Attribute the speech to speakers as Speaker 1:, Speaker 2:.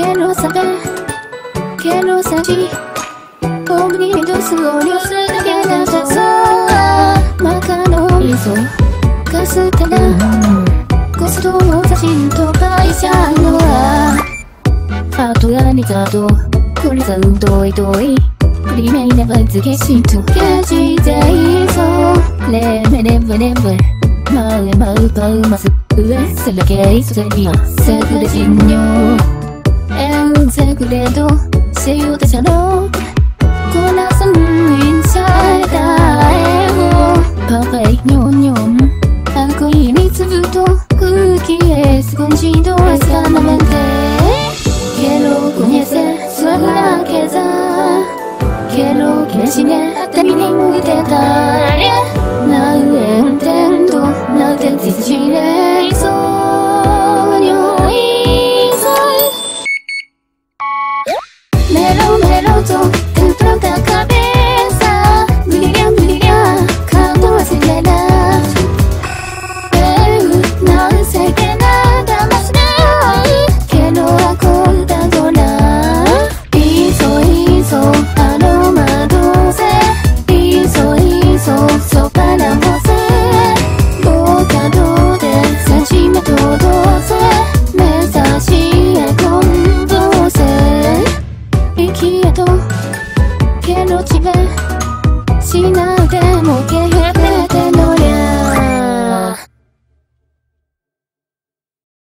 Speaker 1: Quiero saber, quiero sentir Oblidos gloriosos que nace Macano hizo Casutela Costo 写真と会社のはあと何かとこれさうんといといリメイネバズゲシとゲジゼイソレメレブレブマウエマウパウマスウエスラケイステリアセクレジンニョエウセクレドセユテシャロコナサンインサイダエゴパパイニョニョンあこいにつぶと空気へ escondido está la mente Quiero conocer su grandeza Quiero que siga hasta mi límite 멈춰줘 きっと手の血がしなうでも